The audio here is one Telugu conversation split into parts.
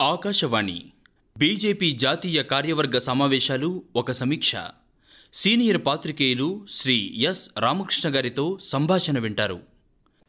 ఆకాశవాణి బీజేపీ జాతీయ కార్యవర్గ సమావేశాలు ఒక సమీక్ష. సీనియర్ పాత్రికేయులు శ్రీ ఎస్ రామకృష్ణ గారితో సంభాషణ వింటారు.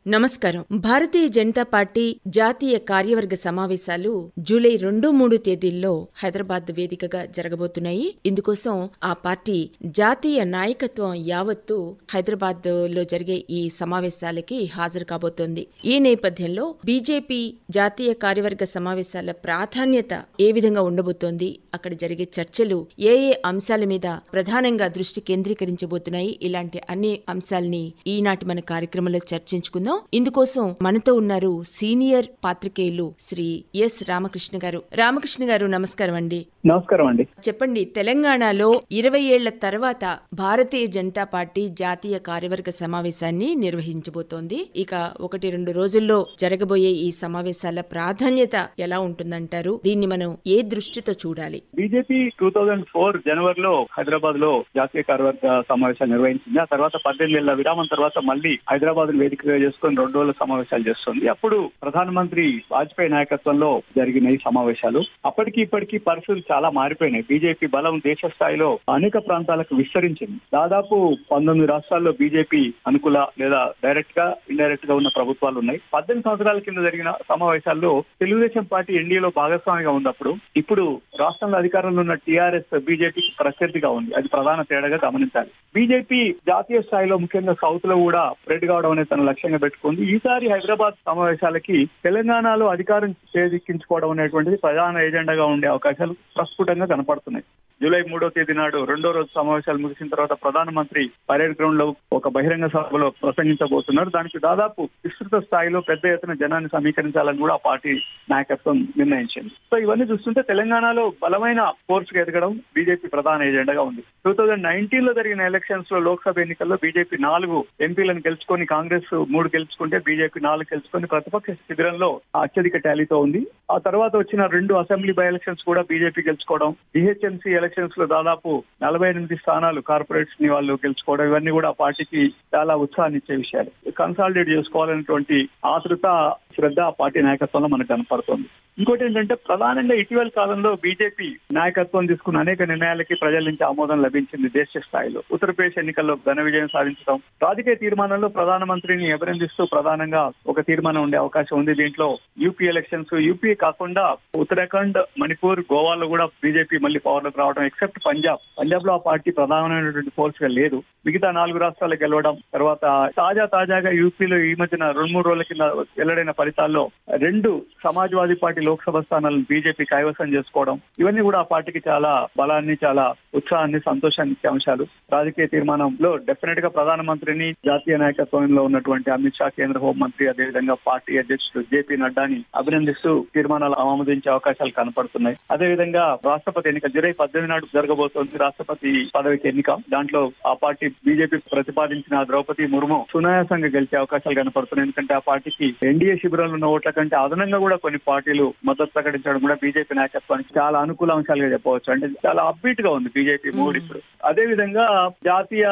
నమస్కారం. భారతీయ జనతా పార్టీ జాతీయ కార్యవర్గ సమావేశాలు జూలై రెండు మూడు తేదీల్లో హైదరాబాద్ వేదికగా జరగబోతున్నాయి. ఇందుకోసం ఆ పార్టీ జాతీయ నాయకత్వం యావత్తు హైదరాబాద్లో జరిగే ఈ సమావేశాలకి హాజరు కాబోతోంది. ఈ నేపథ్యంలో బీజేపీ జాతీయ కార్యవర్గ సమావేశాల ప్రాధాన్యత ఏ విధంగా ఉండబోతోంది? అక్కడ జరిగే చర్చలు ఏ ఏ అంశాల మీద ప్రధానంగా దృష్టి కేంద్రీకరించబోతున్నాయి? ఇలాంటి అన్ని అంశాల్ని ఈనాటి మన కార్యక్రమంలో చర్చించుకుందాం. ఇందుకోసం మనతో ఉన్నారు సీనియర్ పాత్రికేయులు శ్రీ ఎస్ రామకృష్ణ గారు. రామకృష్ణ గారు నమస్కారం అండి. నమస్కారం అండి. చెప్పండి తెలంగాణలో ఇరవై ఏళ్ళ తర్వాత భారతీయ జనతా పార్టీ జాతీయ కార్యవర్గ సమావేశాన్ని నిర్వహించబోతోంది. ఇక ఒకటి రెండు రోజుల్లో జరగబోయే ఈ సమావేశాల ప్రాధాన్యత ఎలా ఉంటుందంటారు? దీన్ని మనం ఏ దృష్టితో చూడాలి? బీజేపీ టూ థౌజండ్ ఫోర్ జనవరిలో హైదరాబాద్లో జాతీయ కార్యవర్గ సమావేశాలు నిర్వహించింది. ఆ తర్వాత పద్దెనిమిది ఏళ్ళ విరామం తర్వాత మళ్ళీ హైదరాబాద్ వేదికగా చేసుకుని రెండు రోజుల సమావేశాలు చేస్తుంది. అప్పుడు ప్రధానమంత్రి వాజ్పేయి నాయకత్వంలో జరిగిన ఈ సమావేశాలు. అప్పటికి ఇప్పటికీ పరిస్థితులు చాలా మారిపోయినాయి. బీజేపీ బలం దేశ స్థాయిలో అనేక ప్రాంతాలకు విస్తరించింది. దాదాపు పంతొమ్మిది రాష్ట్రాల్లో బీజేపీ అనుకూల లేదా డైరెక్ట్గా ఇండైరెక్ట్గా ఉన్న ప్రభుత్వాలు ఉన్నాయి. పద్దెనిమిది సంవత్సరాల కింద జరిగిన సమావేశాల్లో తెలుగుదేశం పార్టీ ఎన్డీఏలో భాగస్వామిగా ఉన్నప్పుడు ఇప్పుడు రాష్ట్రంలో అధికారంలో ఉన్న టీఆర్ఎస్ బీజేపీకి ప్రత్యర్థిగా ఉంది. అది ప్రధాన తేడాగా గమనించాలి. బీజేపీ జాతీయ స్థాయిలో ముఖ్యంగా సౌత్లో కూడా స్ప్రెడ్ కావడం అనేది తన లక్ష్యంగా పెట్టుకుంది. ఈసారి హైదరాబాద్ సమావేశాలకి తెలంగాణలో అధికారం చేజిక్కించుకోవడం అనేటువంటిది ప్రధాన ఎజెండాగా ఉండే అవకాశాలు ప్రస్ఫుటంగా కనపడుతున్నాయి. జూలై మూడో తేదీ నాడు రెండో రోజు సమావేశాలు ముగిసిన తర్వాత ప్రధానమంత్రి పరేడ్ గ్రౌండ్లో ఒక బహిరంగ సభలో ప్రసంగించబోతున్నారు. దానికి దాదాపు విస్తృత స్థాయిలో పెద్ద ఎత్తున జనాన్ని సమీకరించాలని కూడా ఆ పార్టీ నాయకత్వం నిర్ణయించింది. సో ఇవన్నీ చూస్తుంటే తెలంగాణలో బలమైన ఫోర్స్ ఎదగడం బీజేపీ ప్రధాన ఎజెండాగా ఉంది. టూ థౌజండ్ నైన్టీన్లో జరిగిన ఎలక్షన్స్లో లోక్సభ ఎన్నికల్లో బీజేపీ నాలుగు ఎంపీలను గెలుచుకొని కాంగ్రెస్ మూడు గెలుచుకుంటే బీజేపీ నాలుగు గెలుచుకొని ప్రతిపక్ష శిబిరంలో అత్యధిక టాలీతో ఉంది. ఆ తర్వాత వచ్చిన రెండు అసెంబ్లీ బై ఎలక్షన్స్ కూడా బీజేపీ గెలుచుకోవడం డిహెచ్ఎంసీ ఎలక్షన్స్లో దాదాపు నలభై ఎనిమిది స్థానాలు కార్పొరేట్స్ని వాళ్ళు గెలుచుకోవడం ఇవన్నీ కూడా పార్టీకి చాలా ఉత్సాహాన్ని ఇచ్చే విషయాలు కన్సాలిడేట్ చేసుకోవాలనేటువంటి ఆతృత శ్రద్ధ పార్టీ నాయకత్వంలో మనకు కనపడుతుంది. ఇంకోటి ఏంటంటే ప్రధానంగా ఇటీవల కాలంలో బీజేపీ నాయకత్వం తీసుకున్న అనేక నిర్ణయాలకి ప్రజల నుంచి ఆమోదం లభించింది దేశ స్థాయిలో. ఉత్తరప్రదేశ్ ఎన్నికల్లో ఘన విజయం సాధించడం రాజకీయ తీర్మానంలో ప్రధానమంత్రిని అభినందిస్తూ ప్రధానంగా ఒక తీర్మానం ఉండే అవకాశం ఉంది. దీంట్లో యూపీ ఎలక్షన్స్ యూపీ కాకుండా ఉత్తరాఖండ్ మణిపూర్ గోవాలో కూడా బీజేపీ మళ్ళీ పవర్ రావడం మాత్రం ఎక్సెప్ట్ పంజాబ్. పంజాబ్లో ఆ పార్టీ ప్రధానమైనటువంటి ఫోర్స్గా లేదు. మిగతా నాలుగు రాష్ట్రాలకు గెలవడం తర్వాత తాజా తాజాగా యూపీలో ఈ మధ్యన రెండు మూడు రోజుల కింద వెల్లడైన ఫలితాల్లో రెండు సమాజ్వాదీ పార్టీ లోక్సభ స్థానాలను బీజేపీ కైవసం చేసుకోవడం ఇవన్నీ కూడా ఆ పార్టీకి చాలా బలాన్ని చాలా ఉత్సాహాన్ని సంతోషాన్ని ఇచ్చే అంశాలు. రాజకీయ తీర్మానంలో డెఫినెట్గా ప్రధానమంత్రిని జాతీయ నాయకత్వంలో ఉన్నటువంటి అమిత్ షా కేంద్ర హోంమంత్రి అదేవిధంగా పార్టీ అధ్యక్షుడు జేపీ నడ్డాని అభినందిస్తూ తీర్మానాలు ఆమోదించే అవకాశాలు కనపడుతున్నాయి. అదేవిధంగా రాష్ట్రపతి ఎన్నిక జూలై పద్దెనిమిది నాడు జరగబోతోంది రాష్ట్రపతి పదవికి ఎన్నిక. దాంట్లో ఆ పార్టీ బీజేపీ ప్రతిపాదించిన ద్రౌపది ముర్ము సునాయాసంగా గెలిచే అవకాశాలు కనపడుతున్నాయి. ఎందుకంటే ఆ పార్టీకి ఎన్డీఏ శిబిరంలో ఉన్న ఓట్ల కంటే అదనంగా కూడా కొన్ని పార్టీలు మద్దతు ప్రకటించడం కూడా బీజేపీ నాయకత్వానికి చాలా అనుకూల అంశాలుగా చెప్పవచ్చు. అంటే చాలా అప్బీట్గా ఉంది బీజేపీ మూడు ఇప్పుడు. అదే విధంగా జాతీయ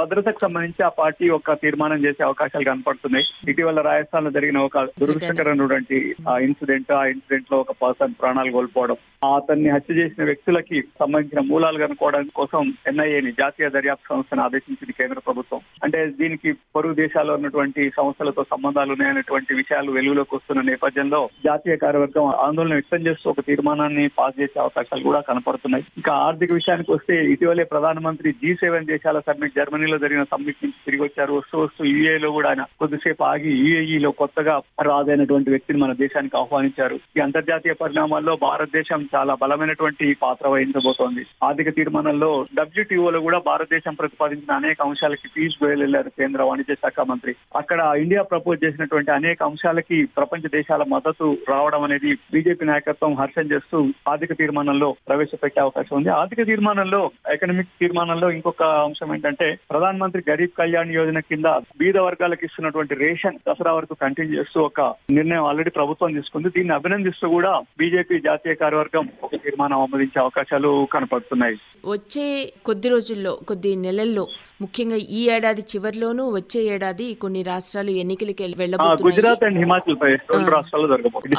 భద్రతకు సంబంధించి ఆ పార్టీ ఒక తీర్మానం చేసే అవకాశాలు కనపడుతున్నాయి. ఇటీవల రాజస్థాన్లో జరిగిన ఒక దురదృష్టకరమైనటువంటి ఆ ఇన్సిడెంట్ ఆ ఇన్సిడెంట్లో ఒక పర్సన్ ప్రాణాలు కోల్పోవడం అతన్ని హత్య చేసిన వ్యక్తులకి సంబంధించిన మూలాలు కనుక్కోవడం కోసం ఎన్ఐఏని జాతీయ దర్యాప్తు సంస్థను ఆదేశించింది కేంద్ర ప్రభుత్వం. అంటే దీనికి పొరుగు దేశాల్లో ఉన్నటువంటి సంస్థలతో సంబంధాలు ఉన్నాయనేటువంటి విషయాలు వెలుగులోకి వస్తున్న నేపథ్యంలో జాతీయ కార్యవర్గం ఆందోళన వ్యక్తం చేస్తూ ఒక తీర్మానాన్ని పాస్ చేసే అవకాశాలు కూడా కనపడుతున్నాయి. ఇంకా ఆర్థిక విషయానికి వస్తే ఇటీవలే ప్రధానమంత్రి జీ సెవెన్ దేశాల సమ్మిట్ జర్మనీలో జరిగిన సమ్మిట్ నుంచి తిరిగి వచ్చారు. వస్తూ వస్తూ యూఏలో కూడా ఆయన కొద్దిసేపు ఆగి యూఏఈలో కొత్తగా రాదైనటువంటి వ్యక్తిని మన దేశానికి ఆహ్వానించారు. ఈ అంతర్జాతీయ పరిణామాల్లో భారతదేశం చాలా బలమైనటువంటి పాత్ర వహించబోతుంది ఆర్థిక తీర్మానంలో డబ్ల్యూటీఓలో కూడా భారతదేశం ప్రతిపాదించిన అనేక అంశాలకి పీయూష్ గోయల్ వెళ్ళారు కేంద్ర వాణిజ్య శాఖ మంత్రి. అక్కడ ఇండియా ప్రపోజ్ చేసినటువంటి అనేక అంశాలకి ప్రపంచ దేశాల మద్దతు రావడం అనేది బీజేపీ నాయకత్వం హర్షం చేస్తూ ఆర్థిక తీర్మానంలో ప్రవేశపెట్టే అవకాశం ఉంది. ఆర్థిక తీర్మానంలో ఎకనామిక్ తీర్మానంలో ఇంకొక అంశం ఏంటంటే ప్రధాన మంత్రి గరీబ్ కళ్యాణ్ యోజన కింద బీద వర్గాలకు ఇస్తున్నటువంటి రేషన్ దసరా వరకు కంటిన్యూ చేస్తూ ఒక నిర్ణయం ఆల్రెడీ ప్రభుత్వం తీసుకుంది. దీన్ని అభినందిస్తూ కూడా బీజేపీ జాతీయ కార్యవర్గం ఒక తీర్మానం ఆమోదించే అవకాశాలు కనపడుతున్నాయి వచ్చే కొద్ది రోజుల్లో కొద్ది నెలల్లో ముఖ్యంగా ఈ ఏడాది చివరిలోనూ వచ్చే ఏడాది కొన్ని రాష్ట్రాలు ఎన్నికలకి గుజరాత్ అండ్ హిమాచల్ ప్రదేశ్ జరగబోతుంది.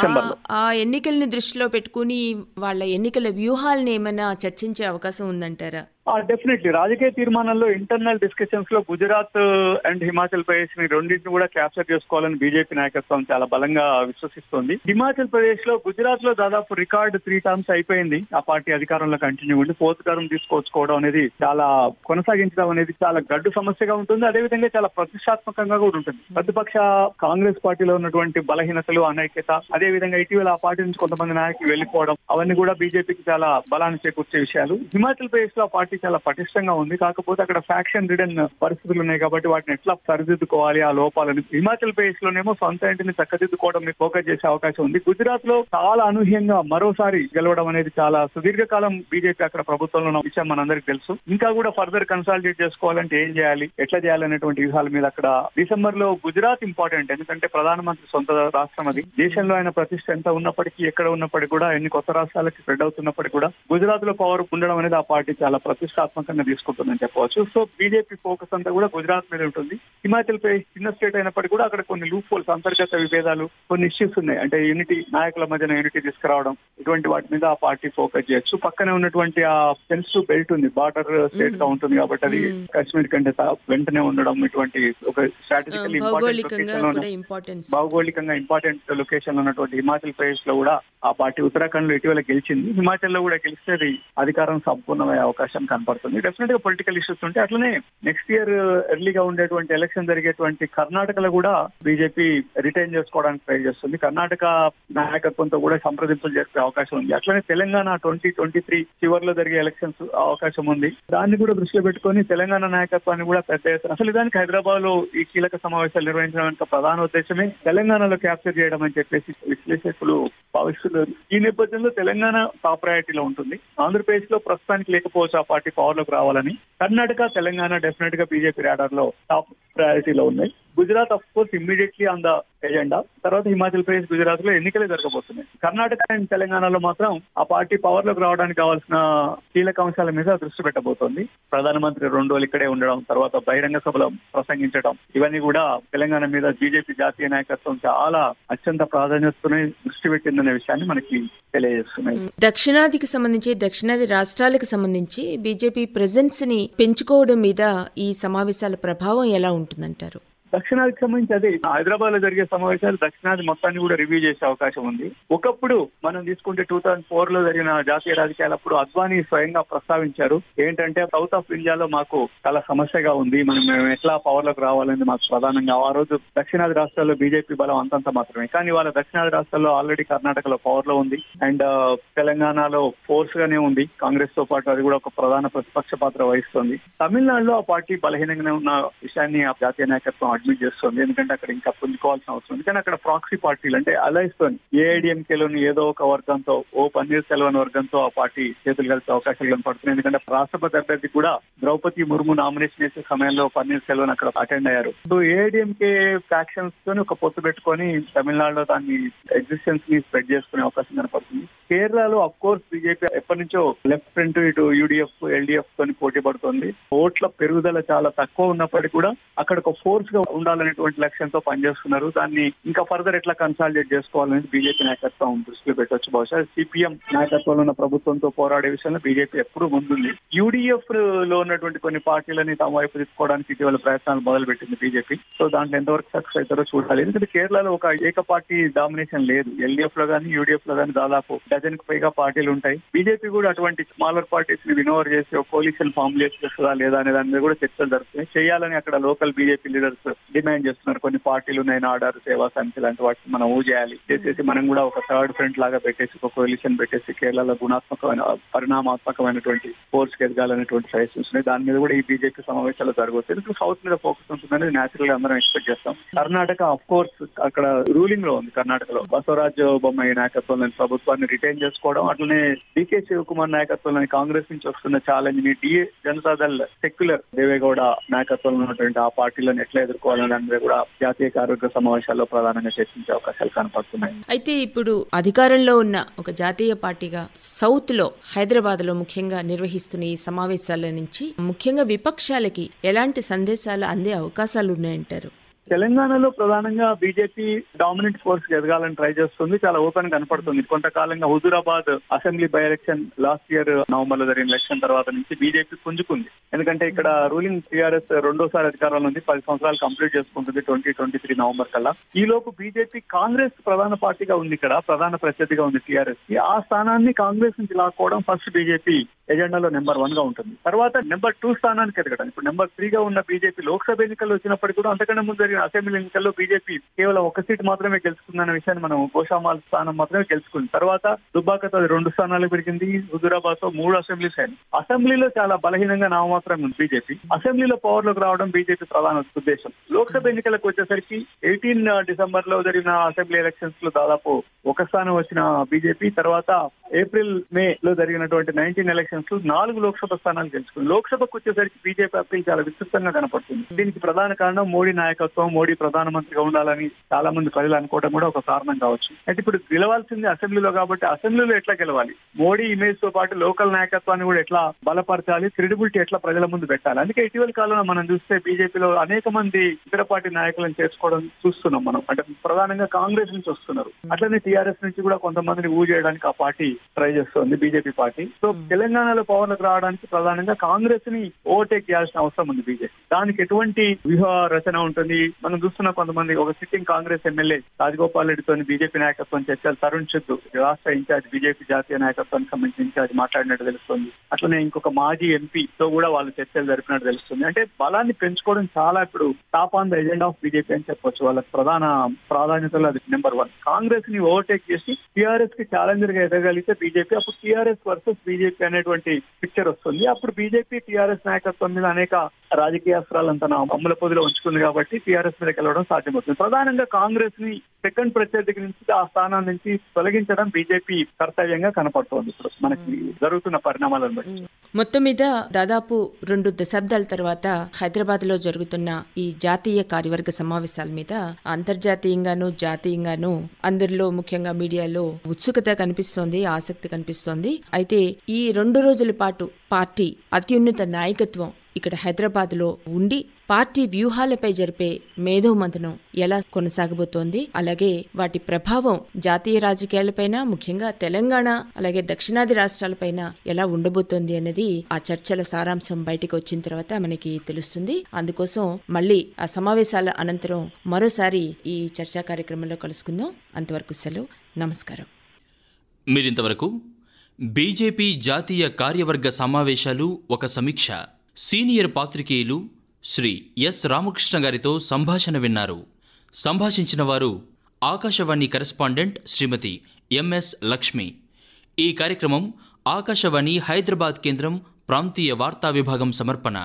ఆ ఎన్నికల్ని దృష్టిలో పెట్టుకుని వాళ్ళ ఎన్నికల వ్యూహాలని ఏమైనా చర్చించే అవకాశం ఉందంటారా? డెఫినెట్లీ రాజకీయ తీర్మానంలో ఇంటర్నల్ డిస్కషన్స్లో గుజరాత్ uh, అండ్ హిమాచల్ ప్రదేశ్ని రెండింటిని కూడా క్యాప్చర్ చేసుకోవాలని బీజేపీ నాయకత్వం చాలా బలంగా విశ్వసిస్తోంది. హిమాచల్ ప్రదేశ్లో గుజరాత్లో దాదాపు రికార్డ్ త్రీ టర్మ్స్ అయిపోయింది. ఆ పార్టీ అధికారంలో కంటిన్యూ ఉండి ఫోర్త్ టర్మ్ తీసుకొచ్చుకోవడం అనేది చాలా కొనసాగించడం అనేది చాలా గడ్డు సమస్యగా ఉంటుంది. అదేవిధంగా చాలా ప్రతిష్టాత్మకంగా కూడా ఉంటుంది. ప్రతిపక్ష కాంగ్రెస్ పార్టీలో ఉన్నటువంటి బలహీనతలు అనైక్యత అదే విధంగా ఇటీవల ఆ పార్టీ నుంచి కొంతమంది నాయకులు వెళ్ళిపోవడం అవన్నీ కూడా బీజేపీకి చాలా బలాన్ని చేకూర్చే విషయాలు. హిమాచల్ ప్రదేశ్లో పార్టీ చాలా పటిష్టంగా ఉంది. కాకపోతే అక్కడ ఫ్యాక్షన్ రిడన్ పరిస్థితులు ఉన్నాయి కాబట్టి వాటిని ఎట్లా సరిదిద్దుకోవాలి ఆ లోపాలని. హిమాచల్ ప్రదేశ్ లోనేమో సొంత ఇంటిని చక్కదిద్దుకోవడం ఫోకస్ చేసే అవకాశం ఉంది. గుజరాత్లో చాలా అనూహ్యంగా మరోసారి గెలవడం అనేది చాలా సుదీర్ఘకాలం బీజేపీ అక్కడ ప్రభుత్వంలో ఉన్న విషయం మనందరికి తెలుసు. ఇంకా కూడా ఫర్దర్ కన్సాలిడేట్ చేసుకోవాలంటే ఏం చేయాలి ఎట్లా చేయాలనేటువంటి వ్యూహాల మీద అక్కడ డిసెంబర్లో గుజరాత్ ఇంపార్టెంట్ ఎందుకంటే ప్రధానమంత్రి సొంత రాష్ట్రం అది. దేశంలో ఆయన ప్రతిష్ట ఎంత ఉన్నప్పటికీ ఎక్కడ ఉన్నప్పటికీ కూడా ఎన్ని కొత్త రాష్ట్రాలకి స్ప్రెడ్ అవుతున్నప్పటికీ కూడా గుజరాత్లో పవర్ ఉండడం అనేది ఆ పార్టీ చాలా ప్రతిష్టాత్మకంగా తీసుకుంటుందని చెప్పవచ్చు. సో బీజేపీ ఫోకస్ అంతా కూడా గుజరాత్ మీద ఉంటుంది. హిమాచల్ ప్రదేశ్ చిన్న స్టేట్ అయినప్పటికీ కూడా అక్కడ కొన్ని లూప్ హోల్స్ అంతర్గత విభేదాలు కొన్ని ఇష్యూస్ ఉన్నాయి. అంటే యూనిటీ నాయకుల మధ్యన యూనిటీ తీసుకురావడం ఇటువంటి వాటి మీద ఆ పార్టీ ఫోకస్ చేయొచ్చు. పక్కనే ఉన్నటువంటి ఆ సెన్సిటివ్ బెల్ట్ ఉంది. బార్డర్ స్టేట్గా ఉంటుంది కాబట్టి అది కాశ్మీర్ కంటే వెంటనే ఉండడం ఇటువంటి ఒక స్ట్రాటజికల్ ఇంపార్టెన్స్ భౌగోళికంగా ఇంపార్టెంట్ లొకేషన్లో ఉన్నటువంటి హిమాచల్ ప్రదేశ్లో కూడా ఆ పార్టీ ఉత్తరాఖండ్లో ఇటీవల గెలిచింది. హిమాచల్లో కూడా గెలిస్తే అధికారం సంపూర్ణమయ్యే అవకాశం కనపడుతుంది. డెఫినెట్గా పొలిటికల్ ఇష్యూస్ ఉంటే అట్లనే నెక్స్ట్ ఇయర్ ఎర్లీగా ఉండేటువంటి ఎలక్షన్ జరిగేటువంటి కర్ణాటకలో కూడా బీజేపీ రిటైన్ చేసుకోవడానికి ట్రై చేస్తుంది. కర్ణాటక నాయకత్వంతో కూడా సంప్రదింపులు జరిపే అవకాశం ఉంది. అట్లనే తెలంగాణ ట్వంటీ ట్వంటీ త్రీ చివరిలో జరిగే ఎలక్షన్స్ అవకాశం ఉంది. దాన్ని కూడా దృష్టిలో పెట్టుకొని తెలంగాణ నాయకత్వాన్ని కూడా పెద్ద ఎత్తున అసలు దానికి హైదరాబాద్లో ఈ కీలక సమావేశాలు నిర్వహించడం వెనుక ప్రధాన ఉద్దేశమే తెలంగాణలో క్యాప్చర్ చేయడం అని చెప్పేసి విశ్లేషకులు భావిస్తున్నారు. ఈ నేపథ్యంలో తెలంగాణ టాప్ ప్రయారిటీలో ఉంటుంది. ఆంధ్రప్రదేశ్లో ప్రస్తుతానికి లేకపోవచ్చు ఆ పార్టీ పవర్లోకి రావాలని కర్ణాటక తెలంగాణ డెఫినెట్గా బీజేపీ రాడార్లో టాప్ ప్రయారిటీలో ఉన్నాయి. Gujarat of course immediately on the agenda తర్వాత హిమాచల్ ప్రదేశ్ గుజరాత్లో ఎన్నికలే జరగబోతున్నాయి. కర్ణాటక అండ్ తెలంగాణలో మాత్రం ఆ పార్టీ పవర్లోకి రావడానికి కావాల్సిన కీలక అంశాల మీద దృష్టి పెట్టబోతోంది. ప్రధానమంత్రి రెండు రోజులు ఇక్కడే ఉండడం తర్వాత బహిరంగ సభలో ప్రసంగించడం ఇవన్నీ కూడా తెలంగాణ మీద బీజేపీ జాతీయ నాయకత్వం చాలా అత్యంత ప్రాధాన్యతతోనే దృష్టి పెట్టిందనే విషయాన్ని మనకి తెలియజేస్తున్నాయి. దక్షిణాదికి సంబంధించి దక్షిణాది రాష్ట్రాలకు సంబంధించి బీజేపీ ప్రెజెన్స్ని పెంచుకోవడం మీద ఈ సమావేశాల ప్రభావం ఎలా ఉంటుందంటారు? దక్షిణాదికి సంబంధించి అదే హైదరాబాద్లో జరిగే సమావేశాలు దక్షిణాది మొత్తాన్ని కూడా రివ్యూ చేసే అవకాశం ఉంది. ఒకప్పుడు మనం తీసుకుంటే టూ థౌసండ్ ఫోర్లో జరిగిన జాతీయ రాజకీయాలప్పుడు అద్వానీ స్వయంగా ప్రస్తావించారు. ఏంటంటే సౌత్ ఆఫ్ ఇండియాలో మాకు చాలా సమస్యగా ఉంది. మనం మేము ఎట్లా పవర్లోకి రావాలని మాకు ప్రధానంగా ఆ రోజు దక్షిణాది రాష్ట్రాల్లో బీజేపీ బలం అంతంత మాత్రమే. కానీ వాళ్ళ దక్షిణాది రాష్ట్రాల్లో ఆల్రెడీ కర్ణాటకలో పవర్లో ఉంది. అండ్ తెలంగాణలో ఫోర్స్ గానే ఉంది. కాంగ్రెస్తో పాటు అది కూడా ఒక ప్రధాన ప్రతిపక్ష పాత్ర వహిస్తుంది. తమిళనాడులో ఆ పార్టీ బలహీనంగానే ఉన్న విషయాన్ని ఆ జాతీయ నాయకత్వం అడ్మిట్ చేస్తుంది. ఎందుకంటే అక్కడ ఇంకా పుంజుకోవాల్సిన అవసరం ఉంది. కానీ అక్కడ ప్రాక్సీ పార్టీలు అంటే అలైన్స్ ఏఐడిఎంకేలోని ఏదో ఒక వర్గంతో ఓ పన్నీర్ సెల్వన్ వర్గంతో ఆ పార్టీ చేతులు కలిసే అవకాశాలు కనపడుతున్నాయి. ఎందుకంటే రాష్ట్రపతి అభ్యర్థి కూడా ద్రౌపది ముర్ము నామినేషన్ చేసే సమయంలో పన్నీర్ సెల్వన్ అక్కడ అటెండ్ అయ్యారు. సో ఏఐడిఎంకే ఫ్యాక్షన్స్ తోని ఒక పొత్తు పెట్టుకొని తమిళనాడులో దాన్ని ఎగ్జిస్టెన్స్ని స్ప్రెడ్ చేసుకునే అవకాశం కనపడుతుంది. కేరళలో అఫ్ కోర్స్ బీజేపీ ఎప్పటి నుంచో లెఫ్ట్ ఫ్రంట్ ఇటు యూడిఎఫ్ ఎల్డిఎఫ్ తోని పోటీ పడుతుంది. ఓట్ల పెరుగుదల చాలా తక్కువ ఉన్నప్పటికీ కూడా అక్కడ ఒక ఫోర్స్గా ఉండాలనేటువంటి లక్ష్యంతో పనిచేస్తున్నారు. దాన్ని ఇంకా ఫర్దర్ ఎట్లా కన్సాలిడేట్ చేసుకోవాలనేది బీజేపీ నాయకత్వం దృష్టిలో పెట్టవచ్చు బహుశా సిపిఎం నాయకత్వంలో ఉన్న ప్రభుత్వంతో పోరాడే విషయంలో బీజేపీ ఎప్పుడూ ముందుంది. యూడిఎఫ్లో ఉన్నటువంటి కొన్ని పార్టీలని తమ వైపు తీసుకోవడానికి ఇటీవల ప్రయత్నాలు మొదలుపెట్టింది బీజేపీ. సో దాంట్లో ఎంతవరకు సక్సెస్ అవుతారో చూడాలి. ఎందుకంటే కేరళలో ఒక ఏక పార్టీ డామినేషన్ లేదు. ఎల్డీఎఫ్లో కానీ యూడిఎఫ్లో కానీ దాదాపు డజన్కు పైగా పార్టీలు ఉంటాయి. బీజేపీ కూడా అటువంటి స్మాలర్ పార్టీస్ని వినోవర్ చేసి ఒక కోalition ఫామ్ చేస్తుందా లేదా అనే దాని మీద కూడా చర్చలు జరుగుతున్నాయి. చేయాలని అక్కడ లోకల్ బీజేపీ లీడర్స్ డిమాండ్ చేస్తున్నారు. కొన్ని పార్టీలు ఉన్నాయి ఆర్డర్ సేవా సమితి లాంటి వాటిని మనం ఊ చేయాలి. చేసేసి మనం కూడా ఒక థర్డ్ ఫ్రంట్ లాగా పెట్టేసి ఒక కోalition పెట్టేసి కేరళలో గుణాత్మకమైన పరిణామాత్మకమైనటువంటి ఫోర్స్కి ఎదగాలనేటువంటి సజెషన్స్ ఉన్నాయి దాని మీద కూడా ఈ బీజేపీ సమావేశాలు జరగవచ్చు సౌత్ మీద ఫోకస్ ఉంటుందని నేచురల్గా అందరం ఎక్స్పెక్ట్ చేస్తాం. కర్ణాటక అఫ్ కోర్స్ అక్కడ రూలింగ్లో ఉంది కర్ణాటకలో. బసవరాజ్ బొమ్మాయి నాయకత్వంలోని ప్రభుత్వాన్ని రిటైన్ చేసుకోవడం అట్లనే డికే శివకుమార్ నాయకత్వంలోని కాంగ్రెస్ నుంచి వస్తున్న ఛాలెంజ్ని డిఏ జనతాదళ్ సెక్యులర్ దేవేగౌడ నాయకత్వంలో ఉన్నటువంటి ఆ పార్టీలను ఎట్లా ఎదుర్కోవాలనే దాని కూడా జాతీయ కార్యవర్గ సమావేశాల్లో ప్రధానంగా చర్చించే అవకాశాలు కనపడుతున్నాయి. అయితే ఇప్పుడు అధికారంలో ఉన్న ఒక జాతీయ పార్టీగా సౌత్లో హైదరాబాద్లో ముఖ్యంగా నిర్వహిస్తున్న ఈ సమావేశాల నుంచి ముఖ్యంగా విపక్షాలకి ఎలాంటి సందేశాలు అందే అవకాశాలు ఉన్నాయంటారు తెలంగాణలో ప్రధానంగా బీజేపీ డామినెంట్ ఫోర్స్ ఎదగాలని ట్రై చేస్తుంది. చాలా ఓపెన్ కనపడుతుంది. కొంతకాలంగా Huzurabad assembly by election last year నవంబర్లో జరిగిన ఎలక్షన్ తర్వాత నుంచి బీజేపీ పుంజుకుంది. ఎందుకంటే ఇక్కడ రూలింగ్ టీఆర్ఎస్ రెండోసారి అధికారంలో ఉంది. పది సంవత్సరాలు కంప్లీట్ చేసుకుంటుంది ట్వంటీ ట్వంటీ త్రీ నవంబర్ కల్లా. ఈ లోపు బీజేపీ కాంగ్రెస్ ప్రధాన పార్టీగా ఉంది ఇక్కడ. ప్రధాన ప్రత్యర్థిగా ఉంది టీఆర్ఎస్కి ఆ స్థానాన్ని కాంగ్రెస్ నుంచి లాక్కోవడం ఫస్ట్ బీజేపీ ఎజెండాలో నెంబర్ వన్గా ఉంటుంది. తర్వాత నెంబర్ టూ స్థానానికి ఎదగడం. ఇప్పుడు నెంబర్ త్రీ గా ఉన్న బీజేపీ లోక్సభ ఎన్నికల్లో వచ్చినప్పటికీ కూడా అంతకన్నా ముందు జరిగిన అసెంబ్లీ ఎన్నికల్లో బీజేపీ కేవలం ఒక సీట్ మాత్రమే గెలుచుకుందన్న విషయాన్ని మనం గోషామాల్ స్థానం మాత్రమే గెలుచుకుంది. తర్వాత దుబ్బాకతో రెండు స్థానాలు పెరిగింది హుజూరాబాద్తో మూడు అసెంబ్లీ స్థాయి అసెంబ్లీలో చాలా బలహీనంగా నామమాత్రం ఉంది బీజేపీ. అసెంబ్లీలో పవర్లోకి రావడం బీజేపీ ప్రధాన ఉద్దేశం. లోక్సభ ఎన్నికలకు వచ్చేసరికి ఎయిటీన్ డిసెంబర్లో జరిగిన అసెంబ్లీ ఎలక్షన్స్లో దాదాపు ఒక స్థానం వచ్చిన బీజేపీ. తర్వాత ఏప్రిల్ మే లో జరిగినటువంటి నైన్టీన్ ఎలక్షన్ లో నాలుగు లోక్సభ స్థానాలు గెలుచుకుంది లోక్సభకు వచ్చేసరికి బీజేపీ అప్పీల్ చాలా విస్తృతంగా కనపడుతుంది. దీనికి ప్రధాన కారణం మోడీ నాయకత్వం మోడీ ప్రధానమంత్రిగా ఉండాలని చాలా మంది ప్రజలు అనుకోవడం కూడా ఒక కారణం కావచ్చు. అయితే ఇప్పుడు గెలవాల్సింది అసెంబ్లీలో కాబట్టి అసెంబ్లీలో ఎట్లా గెలవాలి? మోడీ ఇమేజ్తో పాటు లోకల్ నాయకత్వాన్ని కూడా ఎట్లా బలపరచాలి? క్రెడిబిలిటీ ఎట్లా ప్రజల ముందు పెట్టాలి? అందుకే ఇటీవల కాలంలో మనం చూస్తే బీజేపీలో అనేక మంది ఇతర పార్టీ నాయకులను చేర్చుకోవడం చూస్తున్నాం మనం. అంటే ప్రధానంగా కాంగ్రెస్ నుంచి వస్తున్నారు. అట్లనే టీఆర్ఎస్ నుంచి కూడా కొంతమందిని ఊ చేయడానికి ఆ పార్టీ ట్రై చేస్తుంది బీజేపీ పార్టీ. సో తెలంగాణలో పవర్ రావడానికి ప్రధానంగా కాంగ్రెస్ని ఓవర్టేక్ చేయాల్సిన అవసరం ఉంది బీజేపీ. దానికి ఎటువంటి వ్యూహ రచన ఉంటుంది? మనం చూస్తున్న కొంతమంది ఒక సిట్టింగ్ కాంగ్రెస్ ఎమ్మెల్యే రాజగోపాల్ రెడ్డితో బీజేపీ నాయకత్వం చర్చలు తరుణ్ చుద్దు రాష్ట్ర ఇన్ఛార్జ్ బీజేపీ జాతీయ నాయకత్వానికి సంబంధించిన ఇన్ఛార్జ్ మాట్లాడినట్టు తెలుస్తుంది. అట్లనే ఇంకొక మాజీ ఎంపీ తో కూడా వాళ్ళు చర్చలు జరిపినట్టు తెలుస్తుంది. అంటే బలాన్ని పెంచుకోవడం చాలా ఇప్పుడు top on the agenda of BJP అని చెప్పొచ్చు. వాళ్ళ ప్రధాన ప్రాధాన్యతలో అది నెంబర్ వన్. కాంగ్రెస్ని ఓవర్టేక్ చేసి టీఆర్ఎస్కి ఛాలెంజర్గా ఎదగలిగితే బీజేపీ అప్పుడు టీఆర్ఎస్ వర్సెస్ బీజేపీ అనేటువంటి పిక్చర్ వస్తుంది. అప్పుడు బీజేపీ టీఆర్ఎస్ నాయకత్వం మీద అనేక రాజకీయ అస్త్రాలంతా నా అమ్ముల పొదిలో ఉంచుకుంది కాబట్టి టీఆర్ఎస్ మీద గెలవడం సాధ్యమవుతుంది. ప్రధానంగా కాంగ్రెస్ని సెకండ్ ప్రత్యర్థికి నుంచి ఆ స్థానం నుంచి తొలగించడం బీజేపీ కర్తవ్యంగా కనపడుతోంది ఇప్పుడు. మనకి జరుగుతున్న పరిణామాలను బట్టి. మొత్తం మీద దాదాపు రెండు దశాబ్దాల తర్వాత హైదరాబాద్లో జరుగుతున్న ఈ జాతీయ కార్యవర్గ సమావేశాల మీద అంతర్జాతీయంగాను జాతీయంగాను అందరిలో ముఖ్యంగా మీడియాలో ఉత్సుకత కనిపిస్తోంది ఆసక్తి కనిపిస్తోంది. అయితే ఈ రెండు రోజుల పాటు పార్టీ అత్యున్నత నాయకత్వం ఇక్కడ హైదరాబాద్లో ఉండి పార్టీ వ్యూహాలపై జరిపే మేధోమంథనం ఎలా కొనసాగబోతోంది అలాగే వాటి ప్రభావం జాతీయ రాజకీయాలపైన ముఖ్యంగా తెలంగాణ అలాగే దక్షిణాది రాష్ట్రాలపైన ఎలా ఉండబోతోంది అనేది ఆ చర్చల సారాంశం బయటకు వచ్చిన తర్వాత మనకి తెలుస్తుంది. అందుకోసం మళ్ళీ ఆ సమావేశాల అనంతరం మరోసారి ఈ చర్చా కార్యక్రమంలో కలుసుకుందాం. అంతవరకు సెలవు. నమస్కారం. మీరింతవరకు బీజేపీ జాతీయ కార్యవర్గ సమావేశాలు ఒక సమీక్ష. సీనియర్ పాత్రికేయులు శ్రీ ఎస్ రామకృష్ణ గారితో సంభాషణ విన్నారు. సంభాషించిన వారు ఆకాశవాణి కరెస్పాండెంట్ శ్రీమతి ఎంఎస్ లక్ష్మి. ఈ కార్యక్రమం ఆకాశవాణి హైదరాబాద్ కేంద్రం ప్రాంతీయ వార్తా విభాగం సమర్పణ.